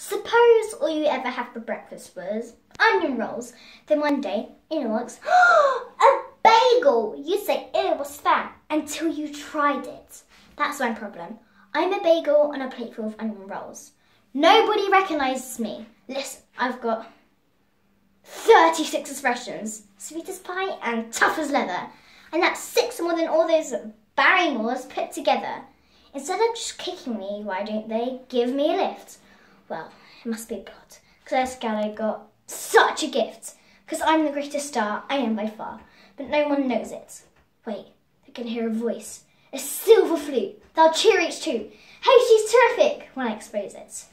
Suppose all you ever have for breakfast was onion rolls. Then one day, in walks a bagel. You say, ew, what's that? Until you tried it. That's my problem. I'm a bagel on a plate full of onion rolls. Nobody recognises me. Listen, I've got 36 expressions. Sweet as pie and tough as leather. And that's six more than all those Barrymores put together. Instead of just kicking me, why don't they give me a lift? Well, it must be a plot. Claire Scalo got such a gift. Because I'm the greatest star, I am by far. But no one knows it. Wait, they can hear a voice. A silver flute. They'll cheer each two. Hey, she's terrific! When I expose it.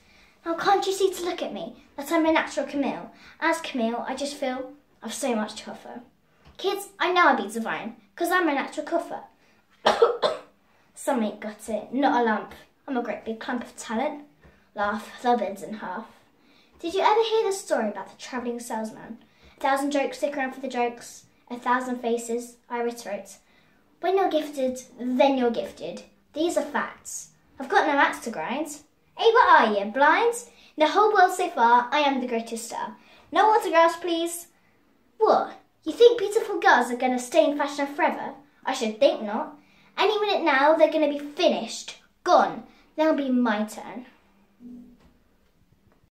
Now, can't you see to look at me that I'm a natural Camille? As Camille, I just feel I've so much to offer. Kids, I know I'll be divine, because I'm a natural cuffer. Some ain't got it, not a lump. I'm a great big clump of talent. Laugh, the bed's in half. Did you ever hear the story about the travelling salesman? A thousand jokes stick around for the jokes, a thousand faces, I reiterate. When you're gifted, then you're gifted. These are facts. I've got no axe to grind. Hey, what are you, blind? In the whole world so far, I am the greatest star. No autographs, please. What? You think beautiful girls are going to stay in fashion forever? I should think not. Any minute now, they're going to be finished, gone. Then it'll be my turn.